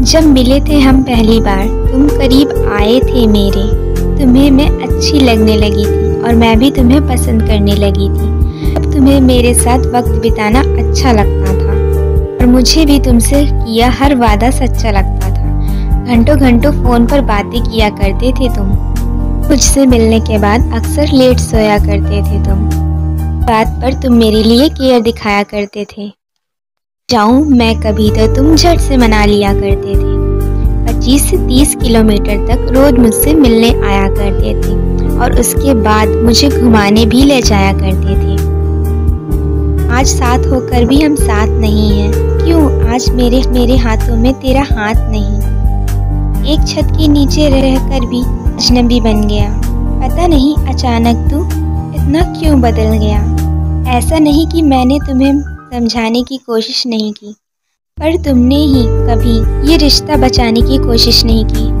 जब मिले थे हम पहली बार, तुम करीब आए थे मेरे। तुम्हें मैं अच्छी लगने लगी थी और मैं भी तुम्हें पसंद करने लगी थी। अब तुम्हें मेरे साथ वक्त बिताना अच्छा लगता था और मुझे भी तुमसे किया हर वादा सच्चा लगता था। घंटों घंटों फ़ोन पर बातें किया करते थे तुम। मुझसे मिलने के बाद अक्सर लेट सोया करते थे तुम। बात पर तुम मेरे लिए केयर दिखाया करते थे। जाऊँ, मैं कभी तो तुम झट से मना लिया करते थे। 25 से 30 किलोमीटर तक रोज मुझसे मिलने आया करते थे और उसके बाद मुझे घुमाने भी ले जाया करते थे। आज साथ होकर भी हम साथ नहीं हैं। क्यों? आज मेरे मेरे हाथों में तेरा हाथ नहीं। एक छत के नीचे रहकर भी अजनबी बन गया। पता नहीं अचानक तू इतना क्यों बदल गया? ऐसा नहीं कि मैंने तुम्हें समझाने की कोशिश नहीं की, पर तुमने ही कभी ये रिश्ता बचाने की कोशिश नहीं की।